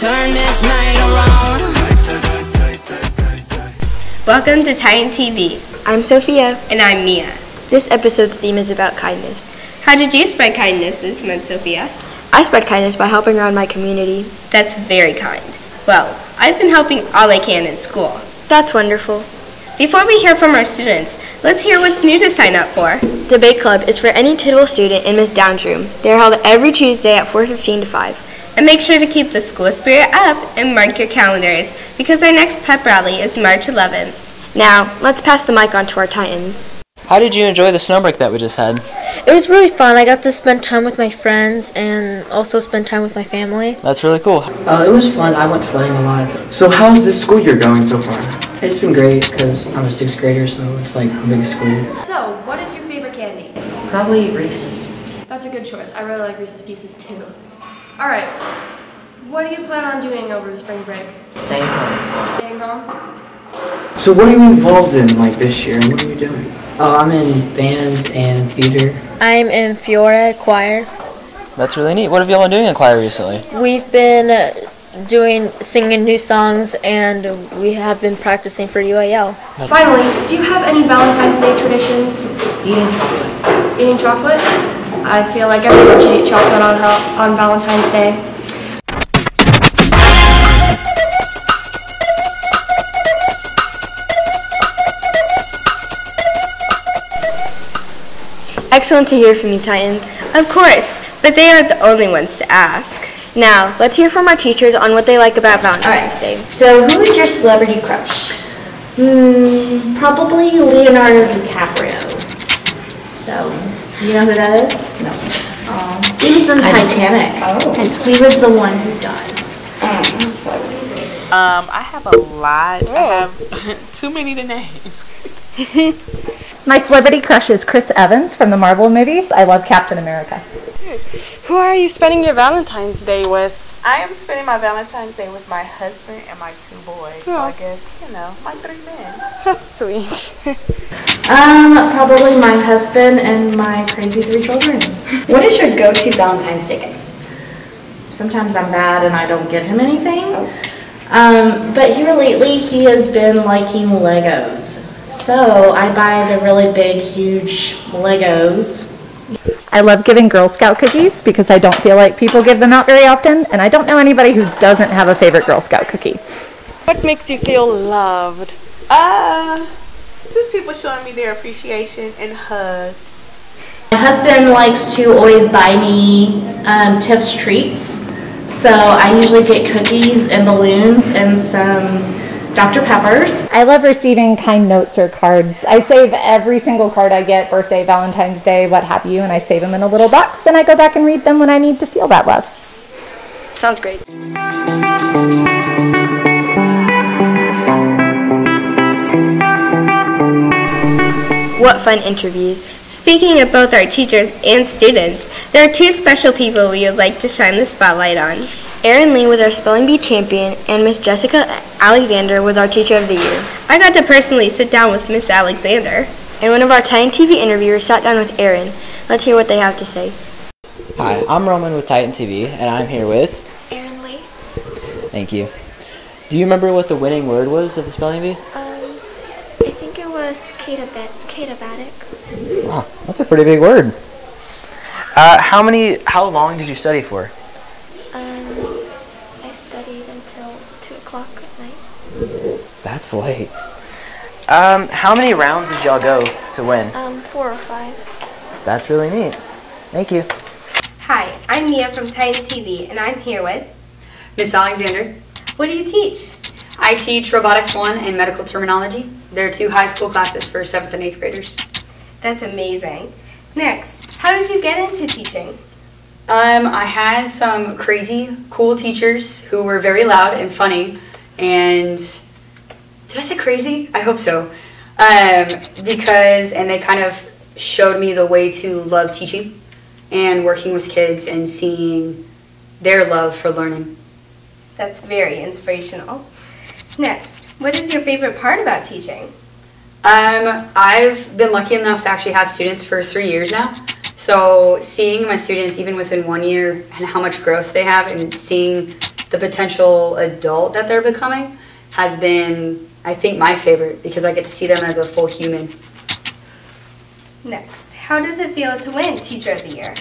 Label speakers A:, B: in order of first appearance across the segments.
A: turn this night around. Welcome to Titan TV.
B: I'm Sophia.
A: And I'm Mia.
B: This episode's theme is about kindness.
A: How did you spread kindness this month, Sophia?
B: I spread kindness by helping around my community.
A: That's very kind. Well, I've been helping all I can in school.
B: That's wonderful.
A: Before we hear from our students, let's hear what's new to sign up for.
B: Debate Club is for any Tidwell student in Miss Down's room. They are held every Tuesday at 4.15 to 5.
A: And make sure to keep the school spirit up and mark your calendars because our next pep rally is March 11th.
B: Now, let's pass the mic on to our Titans.
C: How did you enjoy the snow break that we just had?
D: It was really fun. I got to spend time with my friends and also spend time with my family.
C: That's really cool.
E: Uh, it was fun. I went sledding a lot.
F: So how's this school year going so far?
E: It's been great because I'm a sixth grader, so it's like a big school.
G: So, what is your favorite candy?
E: Probably Reese's.
G: That's a good choice. I really like Reese's Pieces too. All right. What do you plan on doing over spring break?
E: Staying home.
G: Staying home?
F: So what are you involved in like this year and what are you doing?
E: Oh, I'm in band and theater.
D: I'm in Fiore Choir.
C: That's really neat. What have y'all been doing in choir recently?
D: We've been uh, doing singing new songs and we have been practicing for UIL.
G: Finally, do you have any Valentine's Day traditions?
E: Eating chocolate.
G: Eating chocolate? I feel like everyone should eat chocolate on, on Valentine's Day.
B: Excellent to hear from you, Titans.
A: Of course, but they aren't the only ones to ask.
B: Now, let's hear from our teachers on what they like about Valentine's Day.
H: So, who is your celebrity crush? Hmm, probably Leonardo DiCaprio. So, you know who that is?
I: No.
H: He was in Titanic.
I: Oh.
H: And he was the one who died.
I: Oh, that sucks.
J: Um, I have a lot. I have too many to name.
K: My celebrity crush is Chris Evans from the Marvel movies. I love Captain America.
L: Who are you spending your Valentine's Day with?
J: I am spending my Valentine's Day with my husband and my two boys. So I guess, you know, my three men.
L: That's sweet.
H: Um, probably my husband and my crazy three children.
I: What is your go-to Valentine's Day gift?
H: Sometimes I'm bad and I don't get him anything. Um, but here lately he has been liking Legos. So I buy the really big, huge Legos.
K: I love giving Girl Scout cookies because I don't feel like people give them out very often, and I don't know anybody who doesn't have a favorite Girl Scout cookie.
L: What makes you feel loved?
J: Uh, just people showing me their appreciation and hugs.
H: My husband likes to always buy me um, Tiff's treats. So I usually get cookies and balloons and some Dr. Peppers.
K: I love receiving kind notes or cards. I save every single card I get, birthday, Valentine's Day, what have you, and I save them in a little box and I go back and read them when I need to feel that love.
B: Sounds great. What fun interviews.
A: Speaking of both our teachers and students, there are two special people we would like to shine the spotlight on.
B: Erin Lee was our spelling bee champion, and Miss Jessica Alexander was our teacher of the year.
A: I got to personally sit down with Miss Alexander.
B: And one of our Titan TV interviewers sat down with Erin. Let's hear what they have to say.
C: Hi, I'm Roman with Titan TV, and I'm here with
M: Erin Lee.
C: Thank you. Do you remember what the winning word was of the spelling bee?
M: Um, I think it was Katabatic.
C: Wow, that's a pretty big word. Uh, how many? How long did you study for?
M: Um, I studied until two o'clock at night.
C: That's late. Um, how many rounds did y'all go to win?
M: Um, four or five.
C: That's really neat. Thank you.
A: Hi, I'm Mia from Titan TV, and I'm here with
N: Miss Alexander.
A: What do you teach?
N: I teach Robotics 1 and Medical Terminology. There are two high school classes for 7th and 8th graders.
A: That's amazing. Next, how did you get into teaching?
N: Um, I had some crazy, cool teachers who were very loud and funny. And did I say crazy? I hope so. Um, because, and they kind of showed me the way to love teaching and working with kids and seeing their love for learning.
A: That's very inspirational. Next, what is your favorite part about teaching?
N: Um, I've been lucky enough to actually have students for three years now. So seeing my students even within one year and how much growth they have and seeing the potential adult that they're becoming has been I think my favorite because I get to see them as a full human.
A: Next, how does it feel to win Teacher of the Year?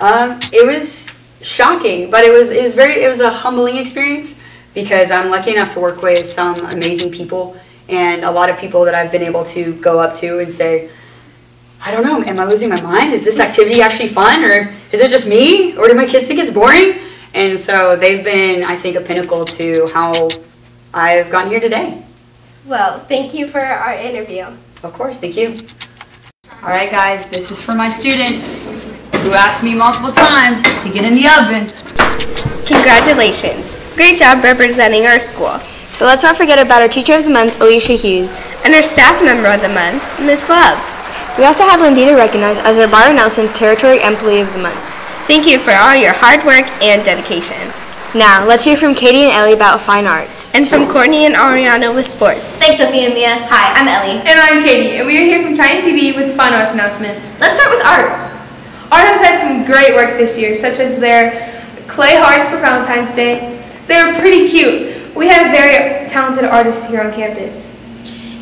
N: Um, it was shocking, but it was it was very it was a humbling experience because I'm lucky enough to work with some amazing people and a lot of people that I've been able to go up to and say, I don't know, am I losing my mind? Is this activity actually fun or is it just me or do my kids think it's boring? And so they've been, I think, a pinnacle to how I've gotten here today.
A: Well, thank you for our interview.
N: Of course, thank you. All right, guys, this is for my students who asked me multiple times to get in the oven.
A: Congratulations. Great job representing our school.
B: But let's not forget about our Teacher of the Month, Alicia Hughes.
A: And our Staff Member of the Month, Miss Love.
B: We also have Lindita recognized as our Byron Nelson Territory Employee of the Month.
A: Thank you for all your hard work and dedication.
B: Now, let's hear from Katie and Ellie about fine arts.
A: And from Courtney and Ariana with sports.
O: Thanks, Sophia and Mia. Hi, I'm Ellie.
P: And I'm Katie, and we are here from Titan TV with fine arts announcements.
O: Let's start with art.
P: Art has had some great work this year, such as their clay hearts for Valentine's Day. They were pretty cute. We have very talented artists here on campus.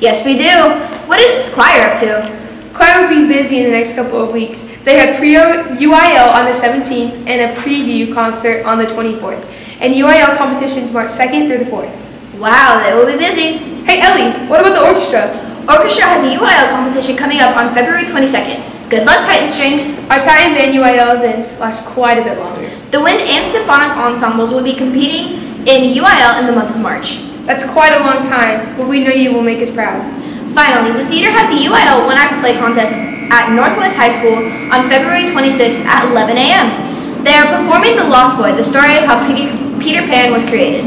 O: Yes, we do. What is this choir up to?
P: Choir will be busy in the next couple of weeks. They have pre-UIL on the 17th and a preview concert on the 24th. And UIL competitions March 2nd through the 4th.
O: Wow, they will be busy.
P: Hey Ellie, what about the orchestra?
O: Orchestra has a UIL competition coming up on February 22nd. Good luck, Titan Strings.
P: Our Titan Band UIL events last quite a bit longer.
O: The wind and symphonic ensembles will be competing in UIL in the month of March.
P: That's quite a long time, but we know you will make us proud.
O: Finally, the theater has a UIL One Act Play contest at Northwest High School on February 26th at 11 a.m. They are performing The Lost Boy, the story of how Peter, Peter Pan was created.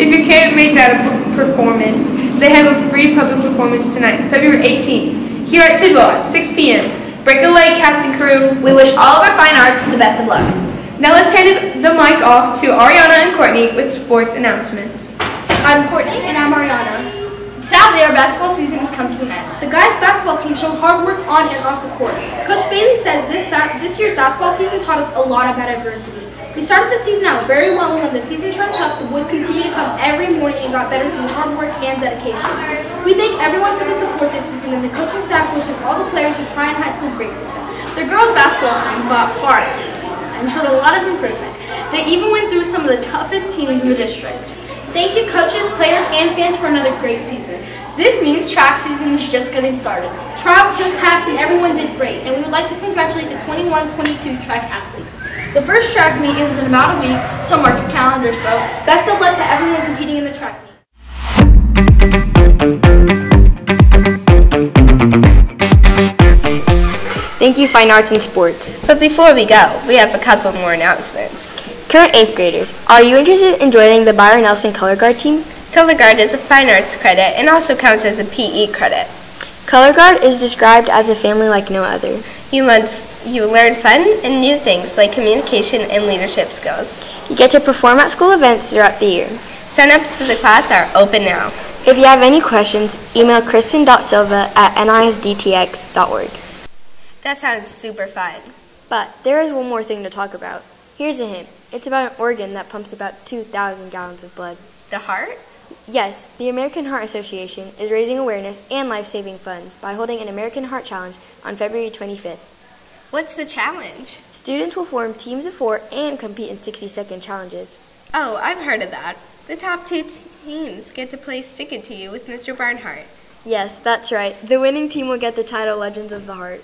P: If you can't make that a performance, they have a free public performance tonight, February 18th, here at Tidwell at 6 p.m. Break a leg, casting crew.
O: We wish all of our fine arts the best of luck.
P: Now let's hand the mic off to Ariana and Courtney with sports announcements.
Q: I'm Courtney and I'm Ariana.
R: Sadly, our basketball season has come to an end.
Q: The guys' basketball team showed hard work on and off the court. Coach Bailey says this this year's basketball season taught us a lot about adversity. We started the season out very well, and when the season turned tough, the boys continued to come every morning and got better through hard work and dedication. We thank everyone for the support this season, and the coaching staff wishes all the players who try in high school great success.
R: The girls' basketball team fought hard this season and showed a lot of improvement. They even went through some of the toughest teams in the district.
Q: Thank you, coaches, players, and fans for another great season.
R: This means track season is just getting started.
Q: Trials just passed and everyone did great, and we would like to congratulate the 21-22 track athletes.
R: The first track meet is in about a week, so mark your calendars, folks.
Q: Best of luck to everyone competing in the track meet.
B: Thank you, Fine Arts and Sports.
A: But before we go, we have a couple more announcements.
B: Current 8th graders, are you interested in joining the Byron Nelson Color Guard team?
A: Color Guard is a fine arts credit and also counts as a PE credit.
B: Color Guard is described as a family like no other.
A: You learn, you learn fun and new things like communication and leadership skills.
B: You get to perform at school events throughout the year.
A: Sign-ups for the class are open now.
B: If you have any questions, email kristen.silva at nisdtx.org.
A: That sounds super fun.
B: But there is one more thing to talk about. Here's a hint. It's about an organ that pumps about 2,000 gallons of blood.
A: The heart?
B: Yes, the American Heart Association is raising awareness and life-saving funds by holding an American Heart Challenge on February 25th.
A: What's the challenge?
B: Students will form teams of four and compete in 60-second challenges.
A: Oh, I've heard of that. The top two teams get to play Stick It To You with Mr. Barnhart.
B: Yes, that's right. The winning team will get the title Legends of the Heart.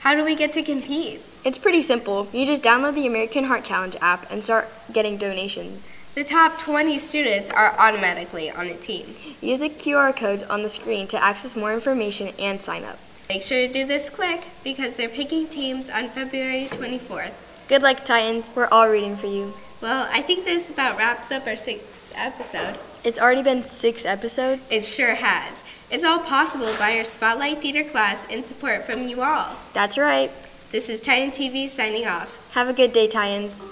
A: How do we get to compete?
B: It's pretty simple. You just download the American Heart Challenge app and start getting donations.
A: The top 20 students are automatically on a team.
B: Use the QR codes on the screen to access more information and sign up.
A: Make sure to do this quick because they're picking teams on February 24th.
B: Good luck, Titans. We're all rooting for you.
A: Well, I think this about wraps up our sixth episode.
B: It's already been six episodes?
A: It sure has. It's all possible by our Spotlight Theater class and support from you all.
B: That's right.
A: This is Titan TV signing off.
B: Have a good day, Titans.